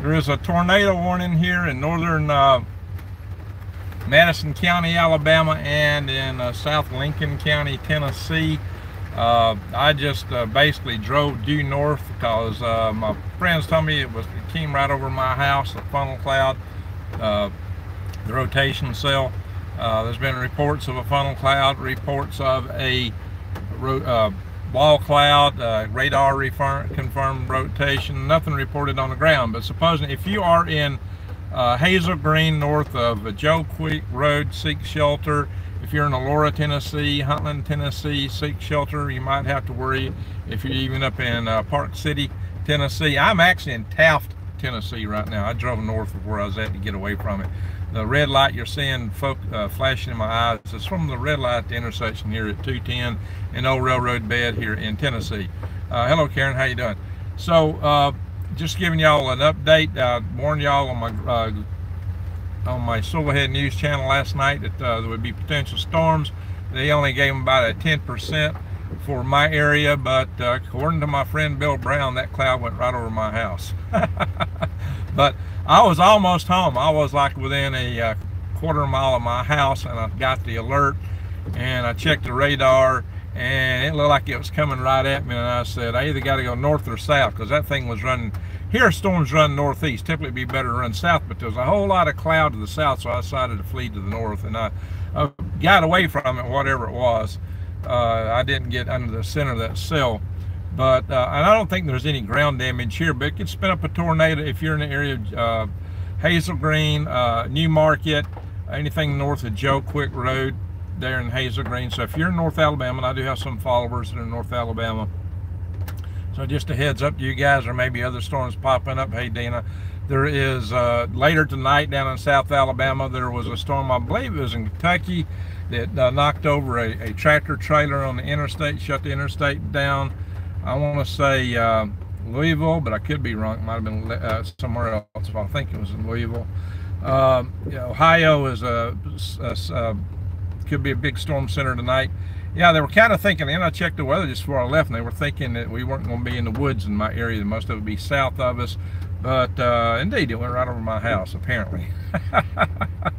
There is a tornado warning here in northern uh, Madison County, Alabama, and in uh, South Lincoln County, Tennessee. Uh, I just uh, basically drove due north because uh, my friends told me it was it came right over my house, a funnel cloud, uh, the rotation cell. Uh, there's been reports of a funnel cloud, reports of a wall cloud, radar confirmed rotation, nothing reported on the ground. But supposing if you are in uh, Hazel Green north of Joe Quick Road, seek shelter. If you're in Elora, Tennessee, Huntland, Tennessee, seek shelter. You might have to worry if you're even up in uh, Park City, Tennessee. I'm actually in Taft, Tennessee right now. I drove north of where I was at to get away from it. The red light you're seeing folk, uh, flashing in my eyes is from the red light at the intersection here at 210 and Old Railroad Bed here in Tennessee. Uh, hello, Karen. How you doing? So, uh, just giving y'all an update. I warned y'all on my uh, on my Silverhead News channel last night that uh, there would be potential storms. They only gave them about a 10% for my area, but uh, according to my friend Bill Brown, that cloud went right over my house. but I was almost home. I was like within a uh, quarter mile of my house, and I got the alert, and I checked the radar, and it looked like it was coming right at me and I said I either got to go north or south because that thing was running here storms run northeast. Typically be better to run south but there was a whole lot of cloud to the south so I decided to flee to the north and I, I got away from it whatever it was. Uh, I didn't get under the center of that cell but uh, and I don't think there's any ground damage here but it could spin up a tornado if you're in the area of uh, Hazel Green uh, New Market anything north of Joe Quick Road there in Hazel Green. So if you're in North Alabama, and I do have some followers that are in North Alabama, so just a heads up to you guys, or maybe other storms popping up. Hey, Dana, there is uh, later tonight down in South Alabama, there was a storm, I believe it was in Kentucky, that uh, knocked over a, a, tractor trailer on the interstate, shut the interstate down. I want to say uh, Louisville, but I could be wrong. It might have been uh, somewhere else. But I think it was in Louisville. Um, Ohio is a, a, a could be a big storm center tonight. Yeah, they were kind of thinking, and I checked the weather just before I left, and they were thinking that we weren't going to be in the woods in my area. Most of it would be south of us. But uh, indeed, it went right over my house, apparently.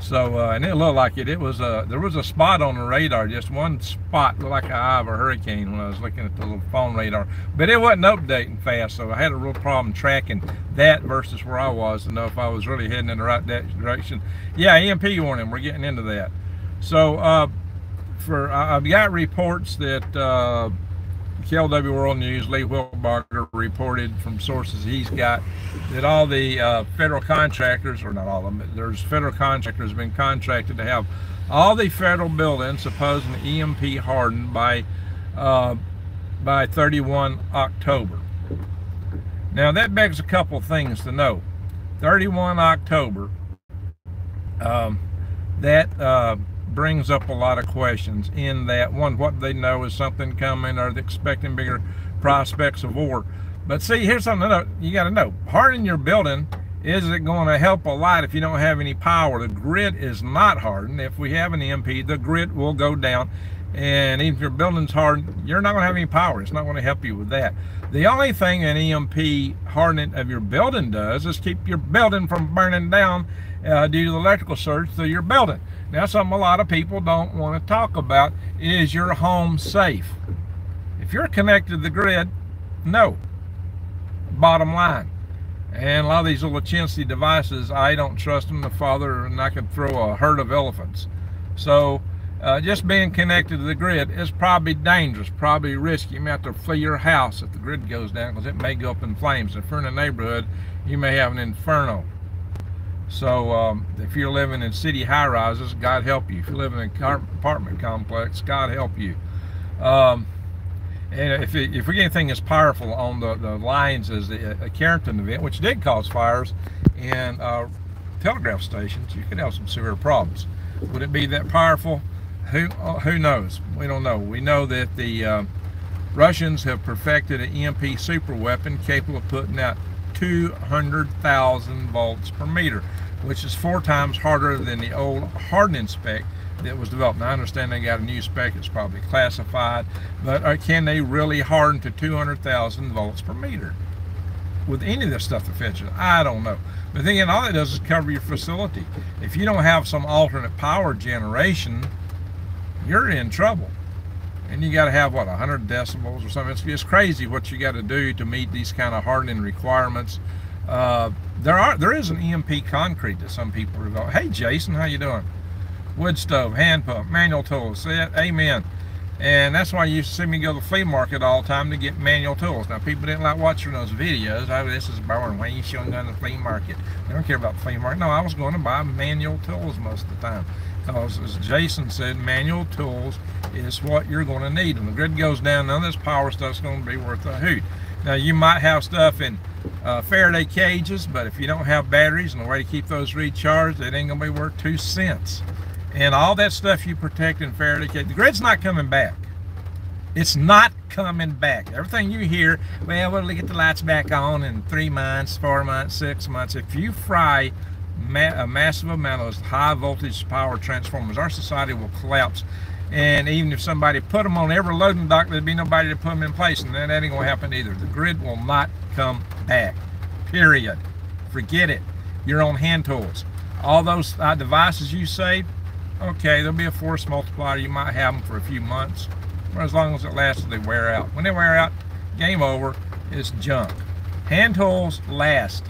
so, uh, and it looked like it. It was a, there was a spot on the radar, just one spot, like an eye of a hurricane when I was looking at the little phone radar. But it wasn't updating fast, so I had a real problem tracking that versus where I was to know if I was really heading in the right direction. Yeah, EMP warning, we're getting into that. So uh, for I've got reports that uh, KLW World News, Lee Wilbarger reported from sources he's got that all the uh, federal contractors, or not all of them, there's federal contractors been contracted to have all the federal buildings supposedly EMP hardened by uh, by 31 October. Now that begs a couple things to know. 31 October, um, that uh, brings up a lot of questions in that one what they know is something coming or they expecting bigger prospects of war. But see here's something you got to know hardening your building is it going to help a lot if you don't have any power. The grid is not hardened. If we have an EMP the grid will go down. And even if your building's hardened you're not going to have any power. It's not going to help you with that. The only thing an EMP hardening of your building does is keep your building from burning down uh, due to the electrical surge to your building now, something a lot of people don't want to talk about is your home safe? If you're connected to the grid, no. Bottom line. And a lot of these little chintzy devices, I don't trust them. The father and I could throw a herd of elephants. So uh, just being connected to the grid is probably dangerous, probably risky. You may have to flee your house if the grid goes down because it may go up in flames. If you're in a neighborhood, you may have an inferno. So um, if you're living in city high rises, God help you. If you're living in apartment complex, God help you. Um, and if, it, if we get anything as powerful on the, the lines as the uh, Carrington event, which did cause fires in uh, telegraph stations, you could have some severe problems. Would it be that powerful? Who, uh, who knows? We don't know. We know that the uh, Russians have perfected an EMP super weapon capable of putting out 200,000 volts per meter, which is four times harder than the old hardening spec that was developed. Now, I understand they got a new spec, it's probably classified, but uh, can they really harden to 200,000 volts per meter? with any of this stuff the feds I don't know. But then all it does is cover your facility. If you don't have some alternate power generation, you're in trouble. And you got to have, what, 100 decibels or something. It's, it's crazy what you got to do to meet these kind of hardening requirements. Uh, there are there is an EMP concrete that some people are going. Hey, Jason, how you doing? Wood stove, hand pump, manual tools. It, amen. And that's why you see me go to the flea market all the time to get manual tools. Now, people didn't like watching those videos. Oh, this is boring. Why are you showing going to the flea market? They don't care about the flea market. No, I was going to buy manual tools most of the time. Because, as Jason said, manual tools is what you're going to need. When the grid goes down, none of this power stuff's going to be worth a hoot. Now, you might have stuff in uh, Faraday cages, but if you don't have batteries and a way to keep those recharged, it ain't going to be worth two cents and all that stuff you protect in Faraday cage. The grid's not coming back. It's not coming back. Everything you hear, well, we'll get the lights back on in three months, four months, six months. If you fry ma a massive amount of high voltage power transformers, our society will collapse. And even if somebody put them on every loading dock, there'd be nobody to put them in place. And that ain't going to happen either. The grid will not come back. Period. Forget it. You're on hand tools. All those uh, devices you saved, okay, there'll be a force multiplier. You might have them for a few months, or as long as it lasts, they wear out. When they wear out, game over. It's junk. Hand tools last.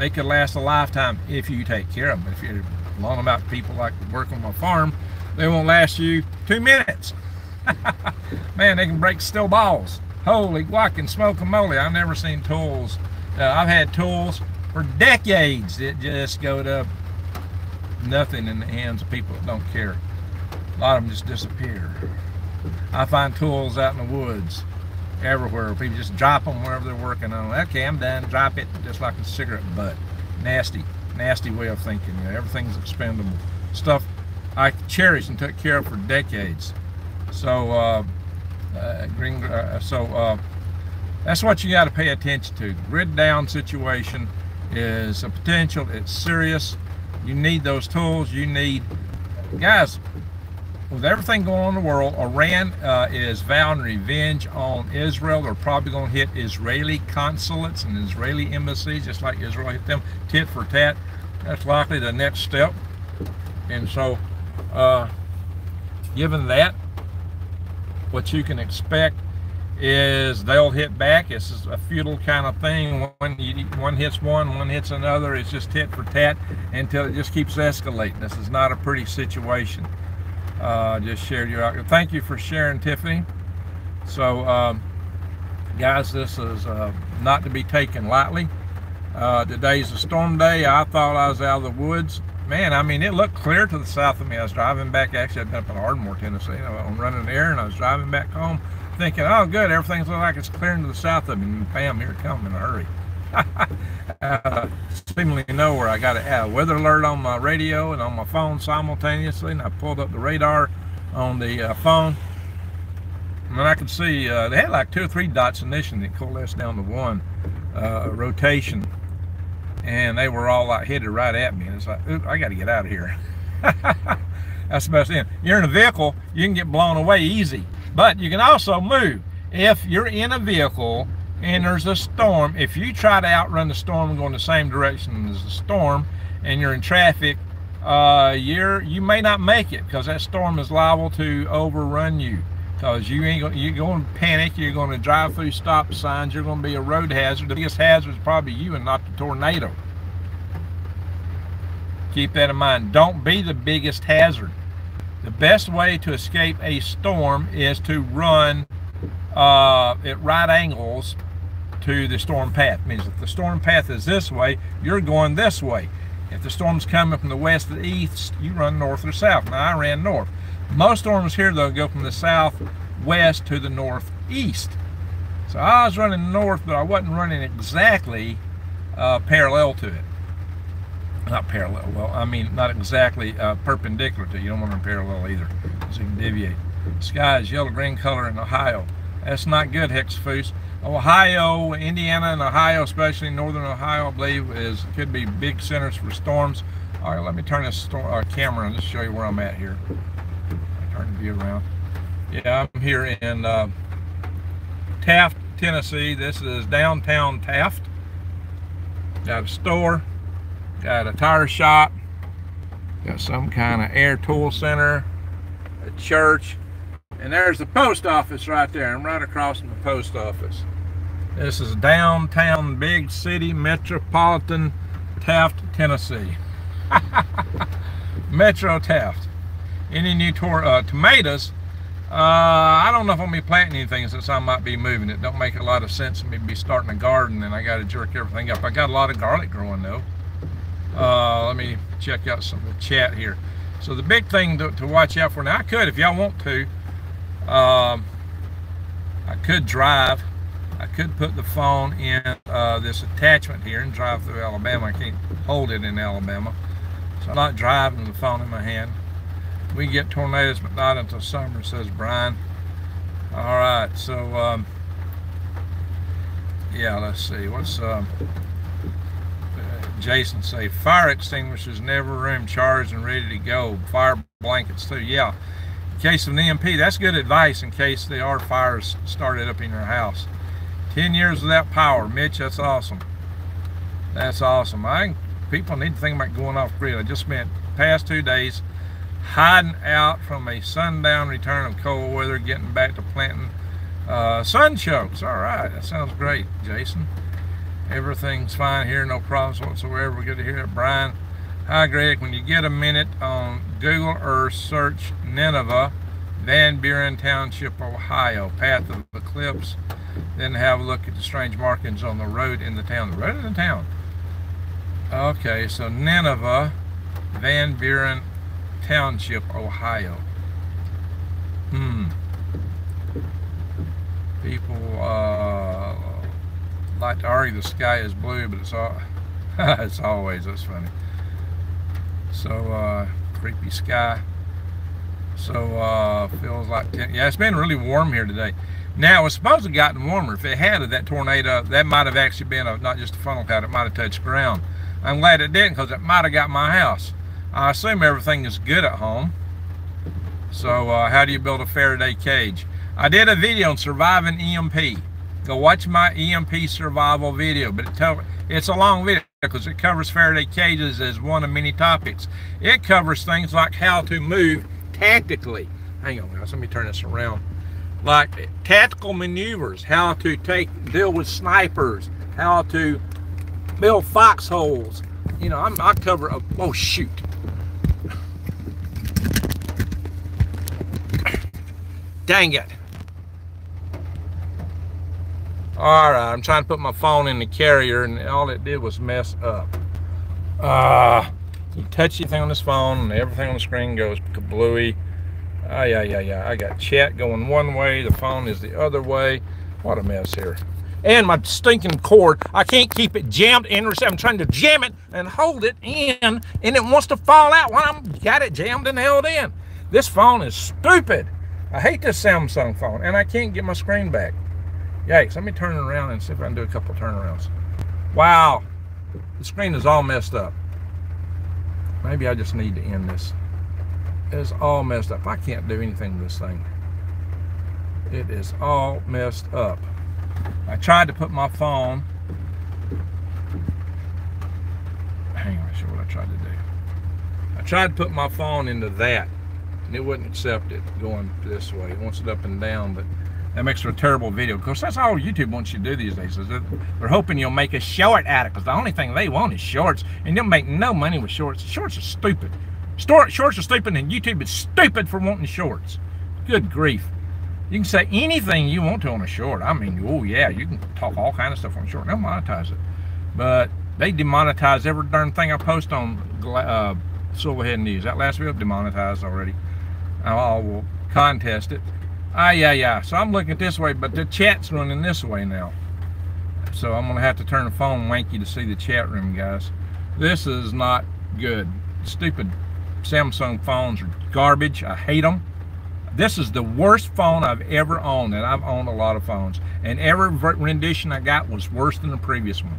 They could last a lifetime if you take care of them. If you're long about people like work on a farm, they won't last you two minutes. Man, they can break steel balls. Holy guac smoke and moly. I've never seen tools. Uh, I've had tools for decades that just go to nothing in the hands of people that don't care. A lot of them just disappear. I find tools out in the woods everywhere. People just drop them wherever they're working on. Okay, I'm done. Drop it just like a cigarette butt. Nasty, nasty way of thinking. You know, everything's expendable. Stuff I cherished and took care of for decades. So, uh, uh, green, uh, so uh, that's what you got to pay attention to. Grid down situation is a potential. It's serious. You need those tools. You need, guys, with everything going on in the world, Iran uh, is vowing revenge on Israel. They're probably going to hit Israeli consulates and Israeli embassies, just like Israel hit them, tit for tat. That's likely the next step. And so, uh, given that, what you can expect is they'll hit back. It's a feudal kind of thing. One, one hits one, one hits another. It's just tit for tat until it just keeps escalating. This is not a pretty situation. Uh, just shared your out. Thank you for sharing, Tiffany. So, um, guys, this is uh, not to be taken lightly. Uh, today's a storm day. I thought I was out of the woods. Man, I mean, it looked clear to the south of me. I was driving back. Actually, I'd been up in Ardmore, Tennessee. I'm running air, and I was driving back home thinking, oh, good, everything's like it's clearing to the south of me. And bam, here it comes in a hurry. seemingly nowhere. I got a weather alert on my radio and on my phone simultaneously, and I pulled up the radar on the uh, phone. And I could see uh, they had like two or three dots initially that coalesced down to one uh, rotation, and they were all like headed right at me. And it's like, I got to get out of here. That's the best thing. You're in a vehicle, you can get blown away easy. But you can also move. If you're in a vehicle and there's a storm, if you try to outrun the storm and go in the same direction as the storm and you're in traffic, uh, you're you may not make it because that storm is liable to overrun you. Because you ain't going you're going to panic you're going to drive through stop signs you're going to be a road hazard. The biggest hazard is probably you and not the tornado. Keep that in mind. Don't be the biggest hazard. The best way to escape a storm is to run uh, at right angles to the storm path. It means if the storm path is this way, you're going this way. If the storm's coming from the west to the east, you run north or south. Now I ran north. Most storms here though go from the southwest to the northeast. So I was running north, but I wasn't running exactly uh, parallel to it not parallel, well, I mean, not exactly uh, perpendicular to you. don't want them parallel either, so you can deviate. Sky is yellow-green color in Ohio. That's not good, Hexafus. Ohio, Indiana, and Ohio, especially northern Ohio, I believe, is could be big centers for storms. All right, let me turn this storm, uh, camera and just show you where I'm at here. Turn the view around. Yeah, I'm here in uh, Taft, Tennessee. This is downtown Taft. got a store, got a tire shop, got some kind of air tool center, a church, and there's the post office right there. I'm right across from the post office. This is downtown big city metropolitan Taft, Tennessee. Metro Taft. Any new uh, tomatoes? Uh, I don't know if I'm gonna be planting anything since I might be moving. It don't make a lot of sense for me to be starting a garden and I got to jerk everything up. I got a lot of garlic growing though. Uh, let me check out some of the chat here. So the big thing to, to watch out for now, I could if y'all want to. Um, I could drive. I could put the phone in uh, this attachment here and drive through Alabama. I can't hold it in Alabama. So I'm not driving the phone in my hand. We get tornadoes, but not until summer, says Brian. All right, so um, yeah, let's see. What's um, Jason say? Fire extinguishers never room charged and ready to go. Fire blankets too. Yeah. In case of an EMP, that's good advice in case there are fires started up in your house. 10 years without power. Mitch, that's awesome. That's awesome. I people need to think about going off grid. I just spent past two days hiding out from a sundown return of cold weather, getting back to planting uh, sunchokes. All right, that sounds great, Jason. Everything's fine here, no problems whatsoever. Good to hear it, Brian. Hi, Greg. When you get a minute on Google Earth, search Nineveh, Van Buren Township, Ohio, path of eclipse. Then have a look at the strange markings on the road in the town. The road in the town. Okay, so Nineveh, Van Buren Township, Ohio. Hmm. People uh, like to argue the sky is blue, but it's all, it's always, that's funny. So, uh, creepy sky. So, uh, feels like, 10. yeah, it's been really warm here today. Now, it's supposed to have gotten warmer. If it had, that tornado, that might have actually been a, not just a funnel cloud, it might have touched ground. I'm glad it didn't because it might have got my house. I assume everything is good at home. So uh, how do you build a Faraday cage? I did a video on surviving EMP. Go watch my EMP survival video, but it tell, it's a long video because it covers Faraday cages as one of many topics. It covers things like how to move tactically. Hang on guys, let me turn this around. Like tactical maneuvers, how to take deal with snipers, how to build foxholes. You know, I'm, I cover a, oh shoot. Dang it. All right, I'm trying to put my phone in the carrier and all it did was mess up. Uh, you touch anything on this phone and everything on the screen goes kablooey. Ah, yeah, yeah, yeah. I got chat going one way, the phone is the other way. What a mess here and my stinking cord. I can't keep it jammed in. I'm trying to jam it and hold it in, and it wants to fall out when I'm got it jammed and held in. This phone is stupid. I hate this Samsung phone, and I can't get my screen back. Yikes, let me turn it around and see if I can do a couple turnarounds. Wow, the screen is all messed up. Maybe I just need to end this. It's all messed up. I can't do anything with this thing. It is all messed up. I tried to put my phone, hang on, show what I tried to do. I tried to put my phone into that, and it wouldn't accept it going this way. It wants it up and down, but that makes for a terrible video. Of course, that's all YouTube wants you to do these days. Is that they're hoping you'll make a short out of it, because the only thing they want is shorts, and you'll make no money with shorts. Shorts are stupid. Shorts are stupid, and YouTube is stupid for wanting shorts. Good grief. You can say anything you want to on a short. I mean, oh yeah, you can talk all kind of stuff on a short. They'll monetize it. But they demonetize every darn thing I post on uh, Silverhead News. That last video demonetized already. I will contest it. Ah, yeah, yeah. So I'm looking this way, but the chat's running this way now. So I'm going to have to turn the phone wanky to see the chat room, guys. This is not good. Stupid Samsung phones are garbage. I hate them. This is the worst phone I've ever owned, and I've owned a lot of phones. And every rendition I got was worse than the previous one.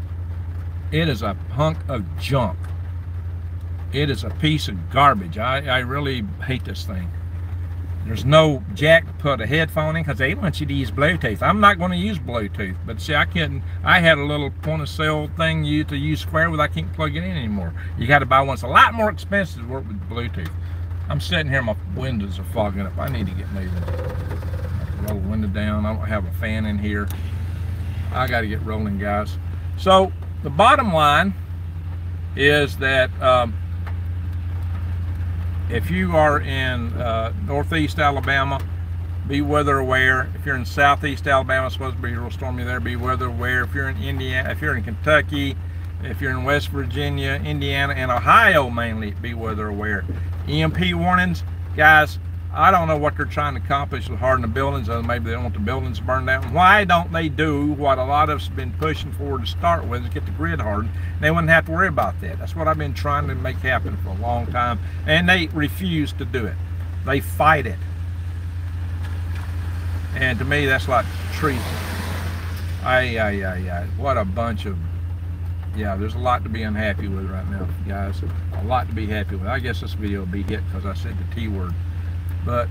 It is a hunk of junk. It is a piece of garbage. I, I really hate this thing. There's no jack to put a headphone in because they want you to use Bluetooth. I'm not going to use Bluetooth, but see, I couldn't. I had a little point of sale thing you to use Square with. I can't plug it in anymore. You got to buy one. It's a lot more expensive to work with Bluetooth. I'm sitting here, my windows are fogging up. I need to get moving. Roll the window down. I don't have a fan in here. I got to get rolling, guys. So the bottom line is that um, if you are in uh, northeast Alabama, be weather aware. If you're in southeast Alabama, it's supposed to be real stormy there. Be weather aware. If you're in Indiana, if you're in Kentucky, if you're in West Virginia, Indiana, and Ohio mainly, be weather aware. EMP warnings, guys. I don't know what they're trying to accomplish with hardening the buildings. Maybe they don't want the buildings burned down. Why don't they do what a lot of us have been pushing for to start with, is get the grid hardened. They wouldn't have to worry about that. That's what I've been trying to make happen for a long time, and they refuse to do it. They fight it. And to me, that's like treason. Ay, ay, ay, ay. What a bunch of yeah, there's a lot to be unhappy with right now, guys. A lot to be happy with. I guess this video will be hit because I said the T word. But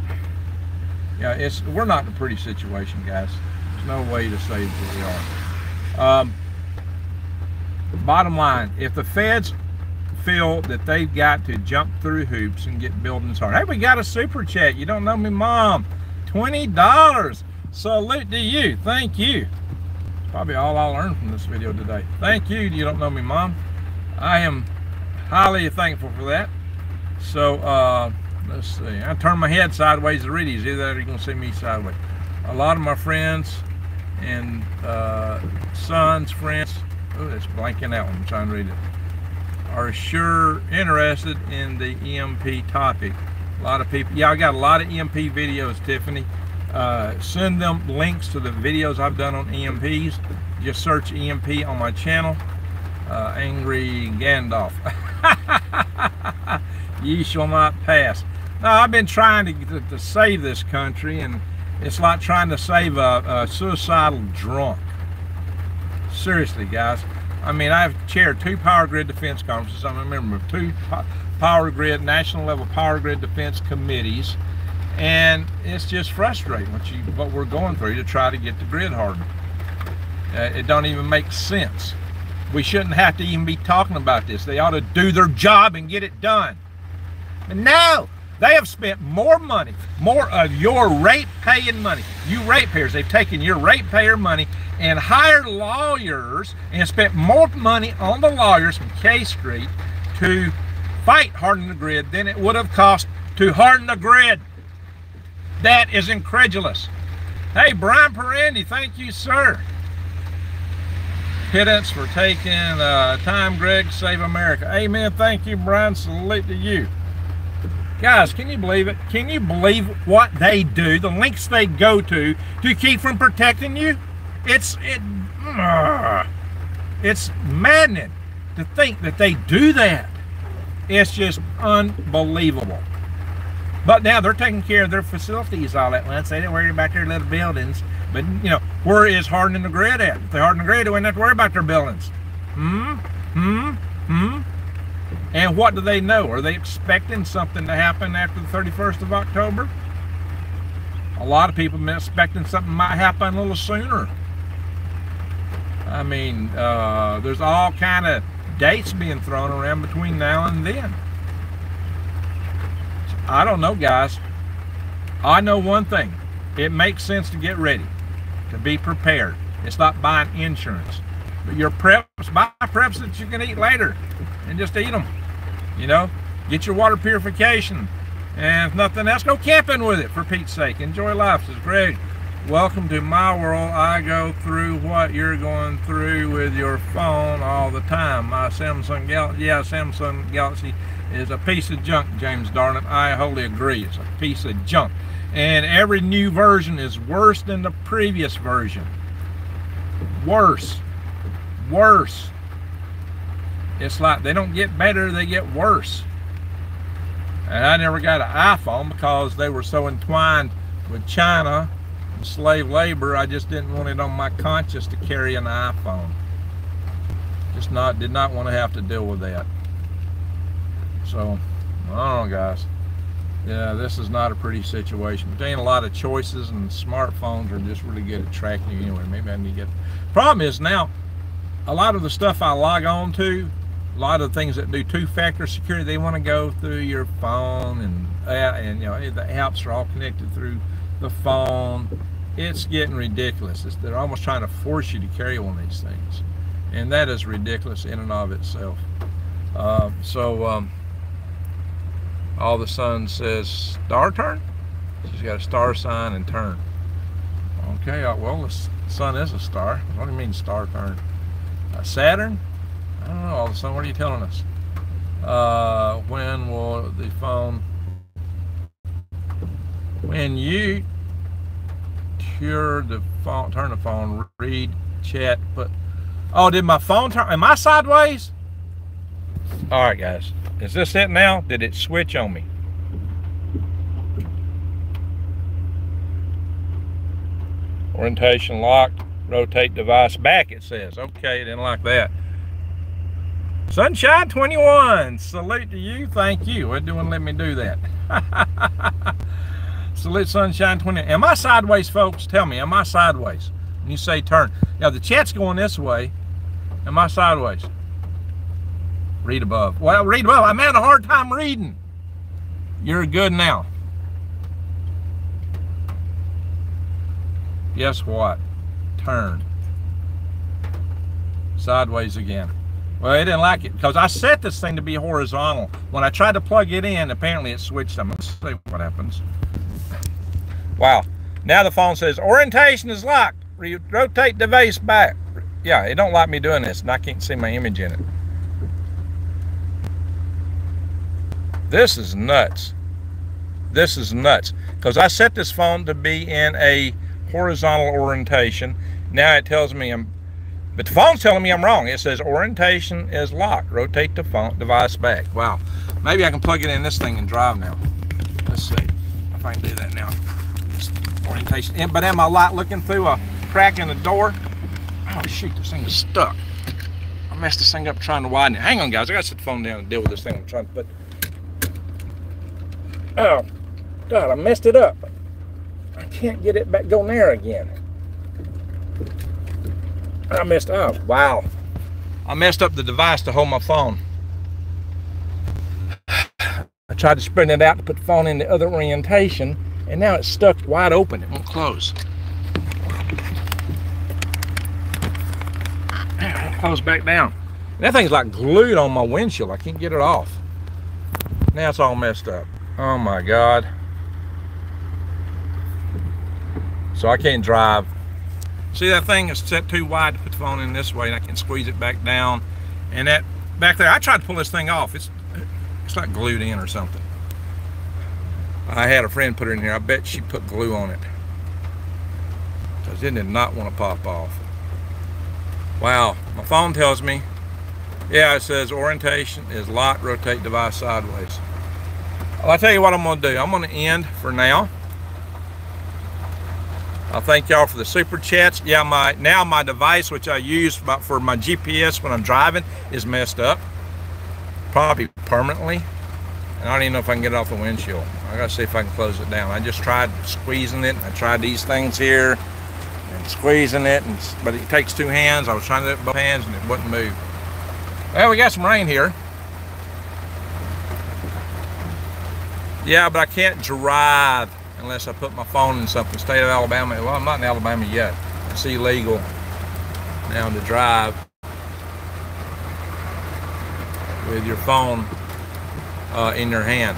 yeah, it's we're not in a pretty situation, guys. There's no way to say that we are. Um, bottom line, if the feds feel that they've got to jump through hoops and get buildings hard. Hey, we got a super chat. You don't know me, mom. $20. Salute to you. Thank you. Probably all I learned from this video today. Thank you. You don't know me, mom. I am highly thankful for that. So, uh, let's see. I turn my head sideways to read these. Either that or you're going to see me sideways. A lot of my friends and uh, sons, friends, oh, it's blanking out I'm trying to read it, are sure interested in the EMP topic. A lot of people, yeah, I got a lot of EMP videos, Tiffany. Uh, send them links to the videos I've done on EMPs. Just search EMP on my channel. Uh, Angry Gandalf. Ye shall not pass. Now, I've been trying to, to, to, save this country, and it's like trying to save a, a suicidal drunk. Seriously, guys. I mean, I've chaired two power grid defense conferences. I'm a member of two power grid, national level power grid defense committees. And it's just frustrating what, you, what we're going through to try to get the grid hardened. Uh, it don't even make sense. We shouldn't have to even be talking about this. They ought to do their job and get it done. No, they have spent more money, more of your rate-paying money. You ratepayers, they've taken your ratepayer money and hired lawyers and spent more money on the lawyers from K Street to fight hardening the grid than it would have cost to harden the grid. That is incredulous. Hey, Brian Perendi, thank you, sir. Pittance for taking uh, time, Greg, save America. Amen. Thank you, Brian. Salute to you. Guys, can you believe it? Can you believe what they do, the lengths they go to to keep from protecting you? It's it, uh, it's maddening to think that they do that. It's just unbelievable. But now they're taking care of their facilities all at once. They don't worry about their little buildings. But, you know, where is hardening the grid at? If they harden the grid, they wouldn't have to worry about their buildings. Hmm? Hmm? Hmm? And what do they know? Are they expecting something to happen after the 31st of October? A lot of people have been expecting something might happen a little sooner. I mean, uh, there's all kind of dates being thrown around between now and then. I don't know, guys. I know one thing. It makes sense to get ready, to be prepared. It's not buying insurance. Your preps, buy preps that you can eat later and just eat them. You know, get your water purification. And if nothing else, go camping with it for Pete's sake. Enjoy life, says Greg. Welcome to my world. I go through what you're going through with your phone all the time. My Samsung Galaxy, yeah, Samsung Galaxy is a piece of junk, James Darling. I wholly agree. It's a piece of junk. And every new version is worse than the previous version. Worse. Worse. It's like they don't get better, they get worse. And I never got an iPhone because they were so entwined with China and slave labor. I just didn't want it on my conscience to carry an iPhone. Just not, did not want to have to deal with that. So, I don't know, guys. Yeah, this is not a pretty situation. But ain't a lot of choices, and smartphones are just really good at tracking you anyway. Maybe I need to get. Problem is now, a lot of the stuff I log on to, a lot of the things that do two-factor security, they want to go through your phone, and and you know the apps are all connected through the phone. It's getting ridiculous. It's, they're almost trying to force you to carry one of these things, and that is ridiculous in and of itself. Uh, so. Um, all the sun says star turn. She's got a star sign and turn. Okay, uh, well, the sun is a star. What do you mean star turn? Uh, Saturn? I don't know, all of a sudden, what are you telling us? Uh, when will the phone, when you cure the phone, turn the phone, read, chat, but, oh, did my phone turn, am I sideways? All right, guys. Is this it now? Did it switch on me? Orientation locked. Rotate device back, it says. Okay, didn't like that. Sunshine 21. Salute to you. Thank you. It didn't let me do that. Salute Sunshine 20. Am I sideways, folks? Tell me, am I sideways? When you say turn. Now, the chat's going this way. Am I sideways? Read above. Well, read above. I'm having a hard time reading. You're good now. Guess what? Turn. Sideways again. Well, they didn't like it because I set this thing to be horizontal. When I tried to plug it in, apparently it switched them. Let's see what happens. Wow. Now the phone says orientation is locked. Rotate device back. Yeah, it don't like me doing this, and I can't see my image in it. This is nuts. This is nuts. Because I set this phone to be in a horizontal orientation. Now it tells me I'm, but the phone's telling me I'm wrong. It says orientation is locked. Rotate the phone device back. Wow. Maybe I can plug it in this thing and drive now. Let's see if I can do that now. Orientation. But am I light looking through a crack in the door? Oh shoot, this thing is stuck. I messed this thing up trying to widen it. Hang on guys, I gotta set the phone down and deal with this thing I'm trying to put. Oh, God, I messed it up. I can't get it back going there again. I messed up. Wow. I messed up the device to hold my phone. I tried to spread it out to put the phone in the other orientation, and now it's stuck wide open. It won't close. Close back down. That thing's like glued on my windshield. I can't get it off. Now it's all messed up. Oh my God. So I can't drive. See that thing is set too wide to put the phone in this way and I can squeeze it back down. And that back there, I tried to pull this thing off. It's it's like glued in or something. I had a friend put it in here. I bet she put glue on it. Because it did not want to pop off. Wow, my phone tells me, yeah, it says orientation is lock, rotate device sideways. Well, I'll tell you what I'm going to do. I'm going to end for now. I thank y'all for the super chats. Yeah, my now my device, which I use for my GPS when I'm driving, is messed up. Probably permanently. And I don't even know if I can get it off the windshield. I gotta see if I can close it down. I just tried squeezing it. I tried these things here and squeezing it, and but it takes two hands. I was trying to do it with both hands and it wouldn't move. Well, we got some rain here. Yeah, but I can't drive unless I put my phone in something. State of Alabama, well, I'm not in Alabama yet. It's illegal now to drive with your phone uh, in your hand.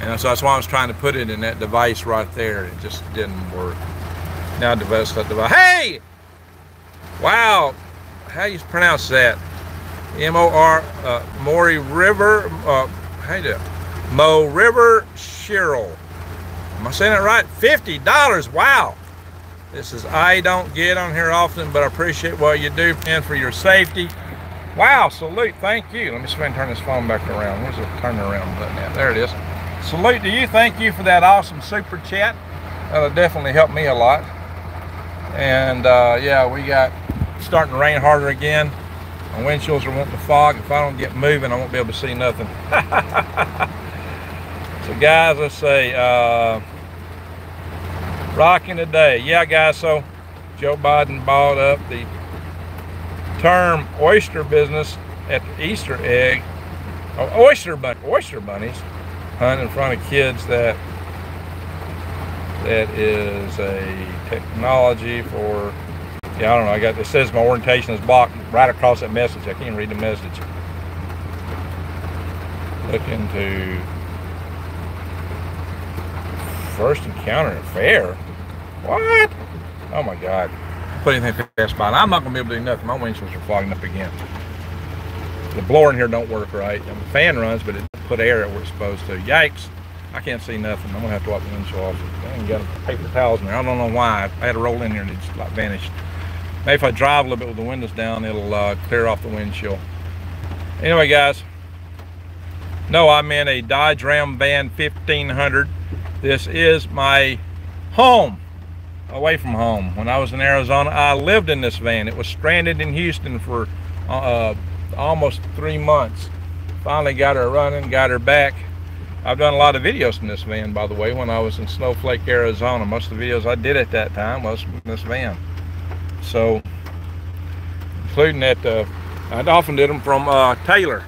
And so that's why I was trying to put it in that device right there. It just didn't work. Now device that device. Hey! Wow! How do you pronounce that? M-O-R, uh, Maury River, uh, how do you Mo River Cheryl. Am I saying it right? $50. Wow. This is I don't get on here often, but I appreciate what you do, and for your safety. Wow, salute, thank you. Let me see turn this phone back around. Where's the turn around button at? There it is. Salute to you, thank you for that awesome super chat. That'll definitely help me a lot. And uh, yeah, we got starting to rain harder again. My windshields are wanting to fog. If I don't get moving, I won't be able to see nothing. So guys, let's say, uh, rocking today. Yeah, guys, so Joe Biden bought up the term oyster business at the Easter egg, oh, oyster, bun oyster bunnies, hunt in front of kids that that is a technology for yeah, I don't know. I got it says my orientation is blocked right across that message. I can't read the message. Look into first encounter at fair. What? Oh my God. Put anything past by. I'm not gonna be able to do nothing. My windshields are fogging up again. The blower in here don't work right. The fan runs, but it put air where it's supposed to. Yikes. I can't see nothing. I'm gonna have to wipe the windshield off. I ain't got paper towels in there. I don't know why. I had to roll in here and it just like vanished. Maybe if I drive a little bit with the windows down, it'll uh, clear off the windshield. Anyway, guys. No, I'm in a Dodge Ram Van 1500. This is my home, away from home. When I was in Arizona, I lived in this van. It was stranded in Houston for uh, almost three months. Finally got her running, got her back. I've done a lot of videos in this van, by the way, when I was in Snowflake, Arizona. Most of the videos I did at that time was in this van. So, including that, uh, I often did them from uh, Taylor.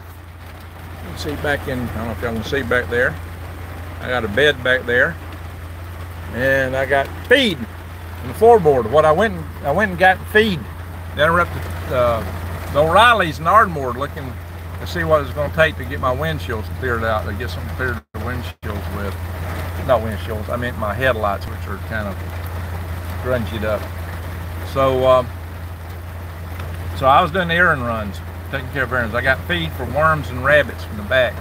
You can see back in, I don't know if y'all can see back there. I got a bed back there. And I got feed in the floorboard. What I went and, I went and got feed. Then I uh, the O'Reilly's and Ardmore looking to see what it's going to take to get my windshields cleared out, to get some cleared the windshields with. Not windshields, I meant my headlights, which are kind of grungied up. So, um, so I was doing the errand runs, taking care of errands. I got feed for worms and rabbits from the back.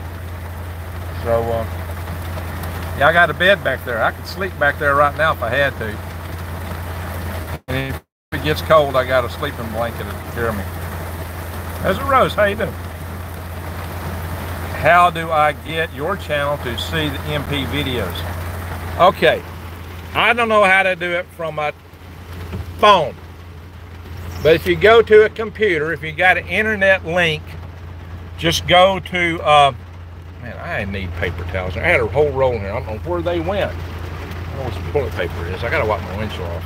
So, uh, yeah, I got a bed back there. I could sleep back there right now if I had to. And if it gets cold, I got a sleeping blanket to of me. As a Rose, how you doing? How do I get your channel to see the EMP videos? Okay, I don't know how to do it from my phone. But if you go to a computer, if you got an internet link, just go to, uh, man, I need paper towels. I had a whole roll in here. I don't know where they went. I don't know what toilet paper is. I got to wipe my windshield off.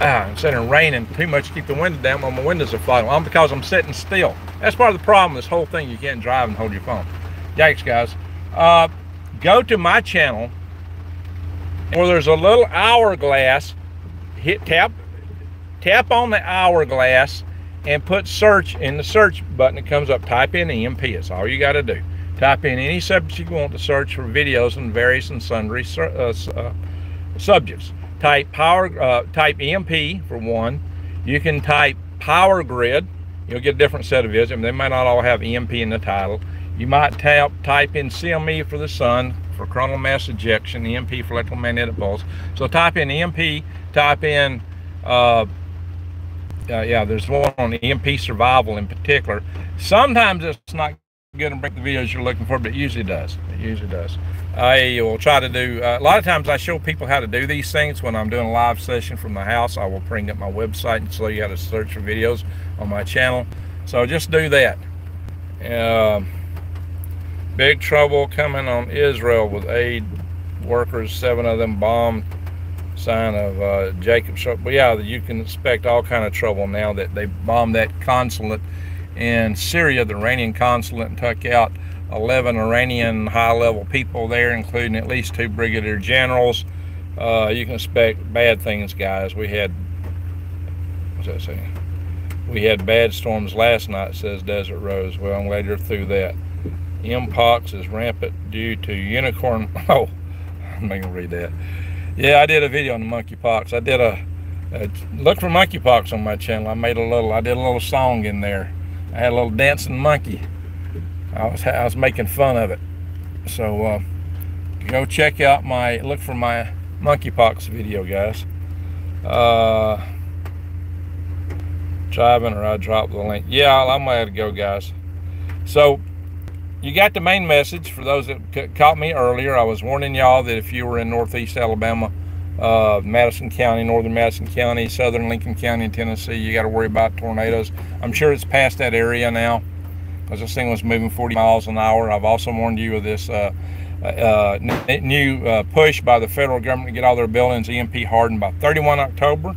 Ah, instead of raining too much to keep the window down, while my windows are fogging. Well, because I'm sitting still. That's part of the problem, this whole thing. You can't drive and hold your phone. Yikes, guys. Uh, go to my channel where there's a little hourglass hit tap tap on the hourglass and put search in the search button It comes up type in emp that's all you got to do type in any subject you want to search for videos on various and sundry uh, uh, subjects. Type power uh, type emp for one. You can type power grid. You'll get a different set of videos they might not all have emp in the title. You might tap type in cme for the sun for coronal mass ejection emp for electromagnetic pulse. So type in emp type in, uh, uh, yeah, there's one on EMP survival in particular. Sometimes it's not going to bring the videos you're looking for, but it usually does. It usually does. I will try to do, uh, a lot of times I show people how to do these things when I'm doing a live session from the house. I will bring up my website and show you how to search for videos on my channel. So just do that. Uh, big trouble coming on Israel with aid workers, seven of them bombed sign of uh, Jacob. But yeah, you can expect all kind of trouble now that they bombed that consulate in Syria, the Iranian consulate, took out 11 Iranian high-level people there, including at least two brigadier generals. Uh, you can expect bad things, guys. We had, what's that saying? We had bad storms last night, says Desert Rose. Well, I'm glad you're through that. Mpox is rampant due to unicorn. Oh, I'm not to read that. Yeah, I did a video on the monkeypox. I did a, a, look for monkeypox on my channel. I made a little, I did a little song in there. I had a little dancing monkey. I was, I was making fun of it. So uh, go check out my, look for my monkeypox video, guys. Uh, driving or I dropped the link. Yeah, I'm gonna go, guys. So you got the main message for those that caught me earlier. I was warning y'all that if you were in northeast Alabama, uh, Madison County, northern Madison County, southern Lincoln County, in Tennessee, you got to worry about tornadoes. I'm sure it's past that area now because this thing was moving 40 miles an hour. I've also warned you of this uh, uh, new uh, push by the federal government to get all their buildings EMP hardened by 31 October.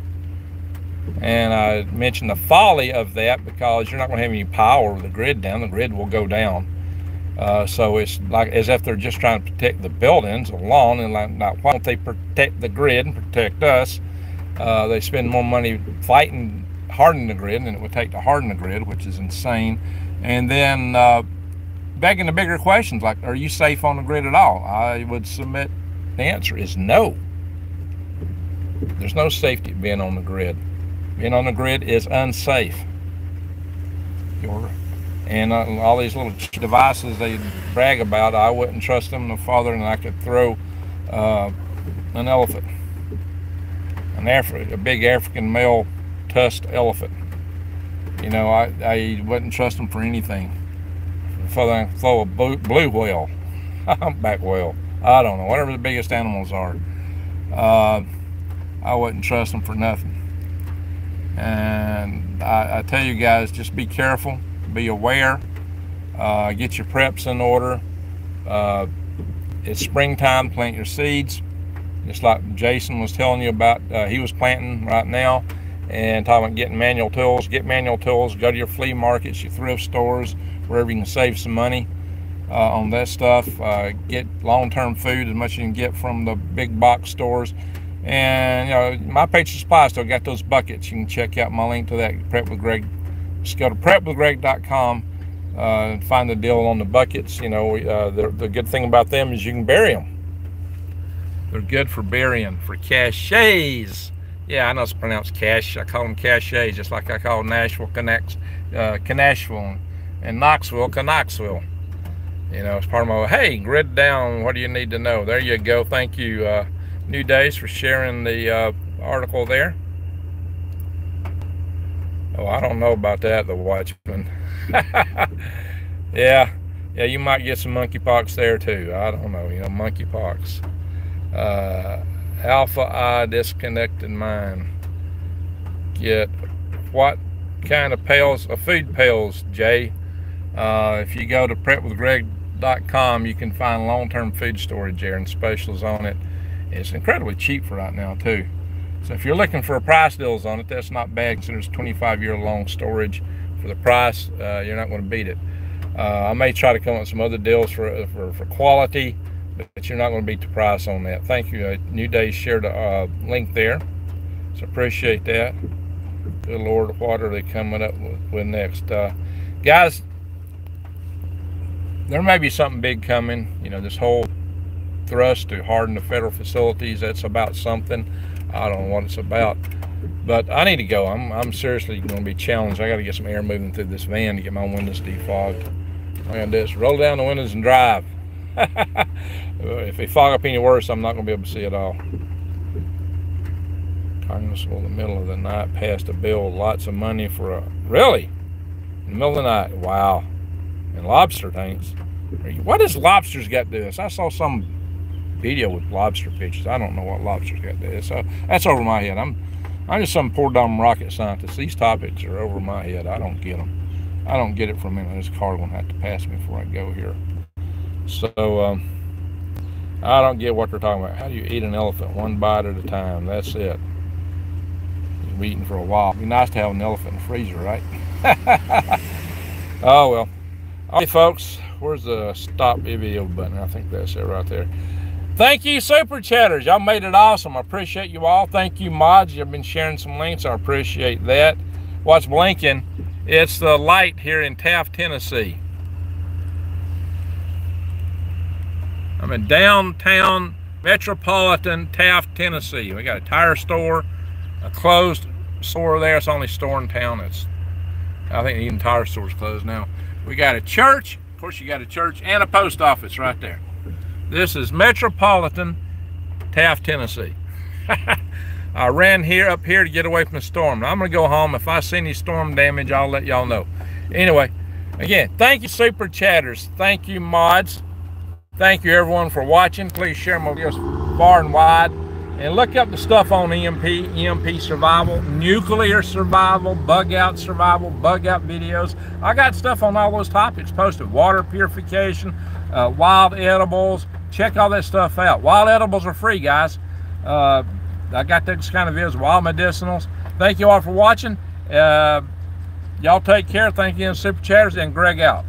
And I mentioned the folly of that because you're not going to have any power the grid down. The grid will go down. Uh, so it's like as if they're just trying to protect the buildings alone and like, why don't they protect the grid and protect us? Uh, they spend more money fighting hardening the grid than it would take to harden the grid, which is insane. And then uh, begging the bigger questions like, are you safe on the grid at all? I would submit the answer is no. There's no safety being on the grid. Being on the grid is unsafe. You're and uh, all these little devices they brag about, I wouldn't trust them no farther than I could throw uh, an elephant, an Afri- a big African male tusked elephant. You know, I, I wouldn't trust them for anything. Further than throw a blue, blue whale, humpback whale, I don't know, whatever the biggest animals are. Uh, I wouldn't trust them for nothing. And I, I tell you guys, just be careful be aware, uh, get your preps in order. Uh, it's springtime, plant your seeds. Just like Jason was telling you about, uh, he was planting right now and talking about getting manual tools. Get manual tools, go to your flea markets, your thrift stores, wherever you can save some money uh, on that stuff. Uh, get long-term food as much as you can get from the big box stores. And, you know, my Patriot Supply still got those buckets. You can check out my link to that, Prep with Greg just go to prepwithgreg.com uh, and find the deal on the buckets. You know, uh, the, the good thing about them is you can bury them. They're good for burying, for caches. Yeah, I know it's pronounced cache. I call them caches, just like I call Nashville Connects, uh, and Knoxville, Knoxville. You know, it's part of my, hey, grid down, what do you need to know? There you go. Thank you, uh, New Days, for sharing the uh, article there. Oh, I don't know about that, the Watchman. yeah, yeah, you might get some monkeypox there too. I don't know, you know, monkeypox. Uh, alpha I disconnected mine. Get what kind of pails? A food pails, Jay. Uh, if you go to prepwithgreg.com, you can find long-term food storage there and specials on it. It's incredibly cheap for right now too. So if you're looking for a price deals on it, that's not bad considering it's 25 year long storage for the price. Uh, you're not going to beat it. Uh, I may try to come up with some other deals for, for, for quality, but you're not going to beat the price on that. Thank you. Uh, New Day shared a uh, link there. So appreciate that. Good Lord, what are they coming up with, with next? Uh, guys, there may be something big coming. You know, this whole thrust to harden the federal facilities, that's about something. I don't know what it's about. But I need to go. I'm, I'm seriously going to be challenged. I got to get some air moving through this van to get my windows defogged. I'm going to do roll down the windows and drive. if they fog up any worse, I'm not going to be able to see it all. Congressman in the middle of the night passed a bill lots of money for a... Really? In the middle of the night? Wow. And lobster tanks. What does lobsters got to do this? I saw some video with lobster pictures. I don't know what lobsters got there. So that's over my head. I'm I'm just some poor dumb rocket scientist. These topics are over my head. I don't get them. I don't get it from him. This car gonna have to pass me before I go here. So um, I don't get what they're talking about. How do you eat an elephant one bite at a time? That's it. You've eating for a while. It'd be nice to have an elephant in the freezer, right? oh well. All right, folks. Where's the stop video button? I think that's it right there. Thank you, Super Chatters. Y'all made it awesome. I appreciate you all. Thank you, mods. You've been sharing some links. I appreciate that. What's blinking? It's the light here in Taft, Tennessee. I'm in downtown metropolitan Taft, Tennessee. We got a tire store, a closed store there. It's the only store in town. It's, I think the even tire store's closed now. We got a church. Of course, you got a church and a post office right there. This is Metropolitan Taft, Tennessee. I ran here up here to get away from the storm. Now, I'm going to go home. If I see any storm damage, I'll let y'all know. Anyway, again, thank you, Super Chatters. Thank you, mods. Thank you, everyone, for watching. Please share my videos far and wide. And look up the stuff on EMP, EMP survival, nuclear survival, bug out survival, bug out videos. I got stuff on all those topics posted. Water purification, uh, wild edibles, check all that stuff out. Wild edibles are free, guys. Uh, I got those kind of videos, wild medicinals. Thank you all for watching. Uh, y'all take care. Thank you, Super Chatters, and Greg out.